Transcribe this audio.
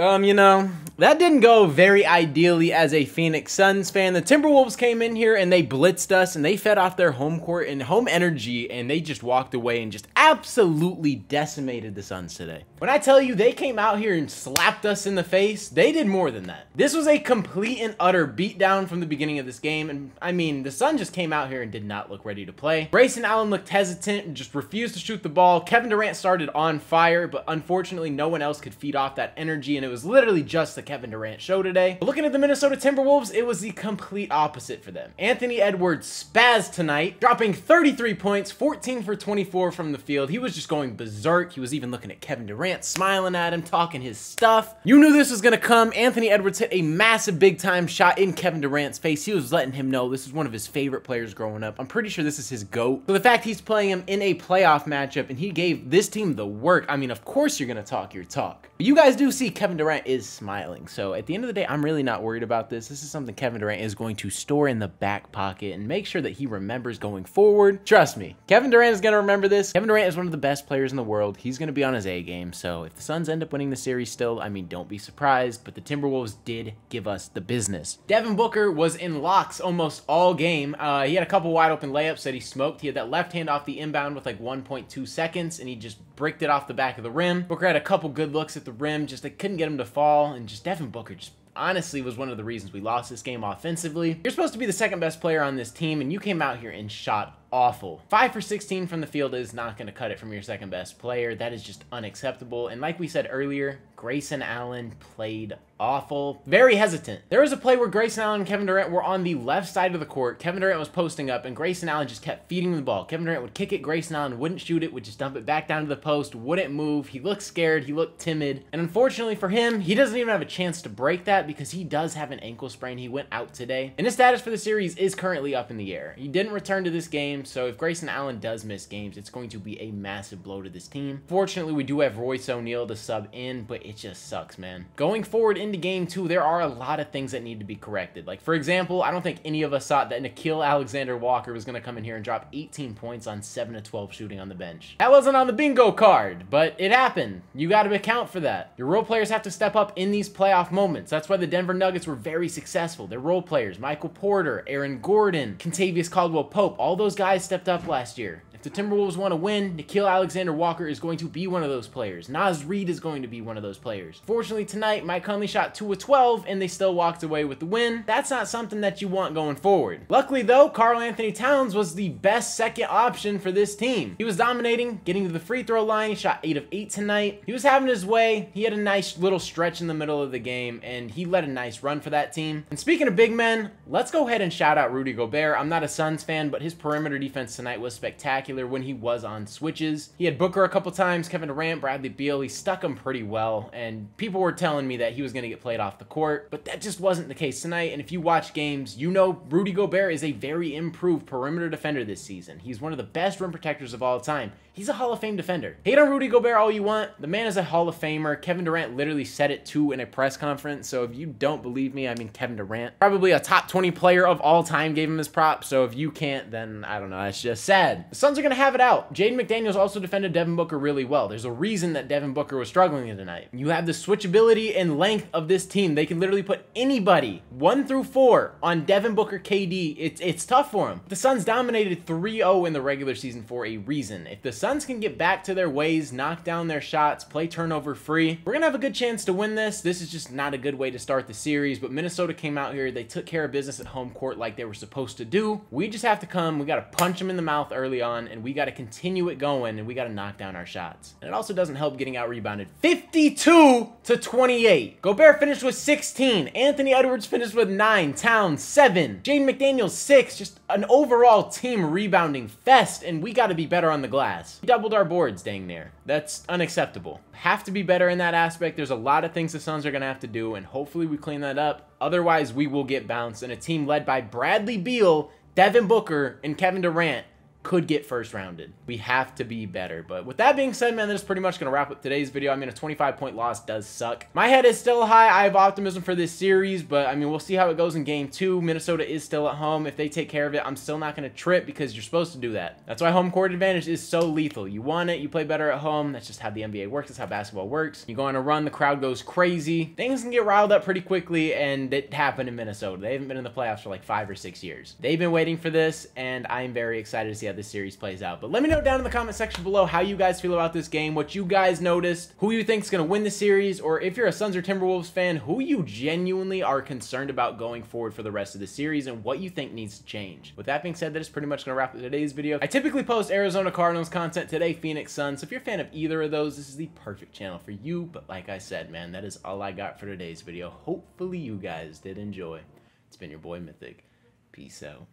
Um, you know, that didn't go very ideally as a Phoenix Suns fan. The Timberwolves came in here and they blitzed us and they fed off their home court and home energy and they just walked away and just absolutely decimated the Suns today. When I tell you they came out here and slapped us in the face, they did more than that. This was a complete and utter beatdown from the beginning of this game. And I mean, the Suns just came out here and did not look ready to play. Grayson Allen looked hesitant and just refused to shoot the ball. Kevin Durant started on fire, but unfortunately no one else could feed off that energy and and it was literally just the Kevin Durant show today. But looking at the Minnesota Timberwolves, it was the complete opposite for them. Anthony Edwards spazzed tonight, dropping 33 points, 14 for 24 from the field. He was just going berserk. He was even looking at Kevin Durant, smiling at him, talking his stuff. You knew this was gonna come. Anthony Edwards hit a massive big time shot in Kevin Durant's face. He was letting him know this is one of his favorite players growing up. I'm pretty sure this is his GOAT. So the fact he's playing him in a playoff matchup and he gave this team the work, I mean, of course you're gonna talk your talk. But you guys do see Kevin Kevin Durant is smiling. So at the end of the day, I'm really not worried about this. This is something Kevin Durant is going to store in the back pocket and make sure that he remembers going forward. Trust me, Kevin Durant is going to remember this. Kevin Durant is one of the best players in the world. He's going to be on his A game. So if the Suns end up winning the series still, I mean, don't be surprised. But the Timberwolves did give us the business. Devin Booker was in locks almost all game. Uh, he had a couple wide open layups that he smoked. He had that left hand off the inbound with like 1.2 seconds and he just bricked it off the back of the rim. Booker had a couple good looks at the rim, just they couldn't get him to fall, and just Devin Booker just honestly was one of the reasons we lost this game offensively. You're supposed to be the second best player on this team, and you came out here and shot awful. 5 for 16 from the field is not going to cut it from your second best player. That is just unacceptable. And like we said earlier, Grayson Allen played awful. Very hesitant. There was a play where Grayson Allen and Kevin Durant were on the left side of the court. Kevin Durant was posting up, and Grayson Allen just kept feeding the ball. Kevin Durant would kick it, Grayson Allen wouldn't shoot it, would just dump it back down to the post, wouldn't move. He looked scared, he looked timid, and unfortunately for him, he doesn't even have a chance to break that because he does have an ankle sprain. He went out today, and his status for the series is currently up in the air. He didn't return to this game, so if Grayson Allen does miss games, it's going to be a massive blow to this team. Fortunately, we do have Royce O'Neale to sub in, but it just sucks, man. Going forward into game two, there are a lot of things that need to be corrected. Like, for example, I don't think any of us thought that Nickeil Alexander Walker was going to come in here and drop 18 points on 7 to 12 shooting on the bench. That wasn't on the bingo card, but it happened. You got to account for that. Your role players have to step up in these playoff moments. That's why the Denver Nuggets were very successful. Their role players, Michael Porter, Aaron Gordon, Kentavious Caldwell Pope, all those guys stepped up last year the Timberwolves want to win, Nickeil Alexander Walker is going to be one of those players. Naz Reid is going to be one of those players. Fortunately, tonight, Mike Conley shot 2 of 12, and they still walked away with the win. That's not something that you want going forward. Luckily, though, Karl-Anthony Towns was the best second option for this team. He was dominating, getting to the free throw line. He shot 8 of 8 tonight. He was having his way. He had a nice little stretch in the middle of the game, and he led a nice run for that team. And speaking of big men, let's go ahead and shout out Rudy Gobert. I'm not a Suns fan, but his perimeter defense tonight was spectacular when he was on switches. He had Booker a couple times, Kevin Durant, Bradley Beal. He stuck him pretty well, and people were telling me that he was going to get played off the court, but that just wasn't the case tonight. And if you watch games, you know Rudy Gobert is a very improved perimeter defender this season. He's one of the best rim protectors of all time. He's a Hall of Fame defender. Hate on Rudy Gobert all you want. The man is a Hall of Famer. Kevin Durant literally said it too in a press conference. So if you don't believe me, I mean Kevin Durant, probably a top 20 player of all time, gave him his props. So if you can't, then I don't know. That's just sad. The Suns are gonna have it out. Jaden McDaniels also defended Devin Booker really well. There's a reason that Devin Booker was struggling tonight. You have the switchability and length of this team. They can literally put anybody one through four on Devin Booker KD. It's it's tough for him. The Suns dominated 3-0 in the regular season for a reason. If the Suns can get back to their ways, knock down their shots, play turnover free, we're going to have a good chance to win this. This is just not a good way to start the series, but Minnesota came out here. They took care of business at home court like they were supposed to do. We just have to come. We got to punch them in the mouth early on, and we got to continue it going, and we got to knock down our shots. And it also doesn't help getting out rebounded 52 to 28. Gobert finished with 16. Anthony Edwards finished with 9. Towns, 7. Jaden McDaniels, 6. Just an overall team rebounding fest, and we got to be better on the glass. We doubled our boards dang near. That's unacceptable. Have to be better in that aspect. There's a lot of things the Suns are going to have to do, and hopefully we clean that up. Otherwise, we will get bounced, and a team led by Bradley Beal, Devin Booker, and Kevin Durant could get first rounded. We have to be better. But with that being said, man, that's pretty much going to wrap up today's video. I mean, a 25 point loss does suck. My head is still high. I have optimism for this series, but I mean, we'll see how it goes in game two. Minnesota is still at home. If they take care of it, I'm still not going to trip because you're supposed to do that. That's why home court advantage is so lethal. You want it, you play better at home. That's just how the NBA works. That's how basketball works. You go on a run, the crowd goes crazy. Things can get riled up pretty quickly, and it happened in Minnesota. They haven't been in the playoffs for like five or six years. They've been waiting for this, and I'm very excited to see how this series plays out. But let me know down in the comment section below how you guys feel about this game, what you guys noticed, who you think is going to win the series, or if you're a Suns or Timberwolves fan, who you genuinely are concerned about going forward for the rest of the series, and what you think needs to change. With that being said, that is pretty much going to wrap up today's video. I typically post Arizona Cardinals content today, Phoenix Suns. So if you're a fan of either of those, this is the perfect channel for you. But like I said, man, that is all I got for today's video. Hopefully you guys did enjoy. It's been your boy Mythic. Peace out.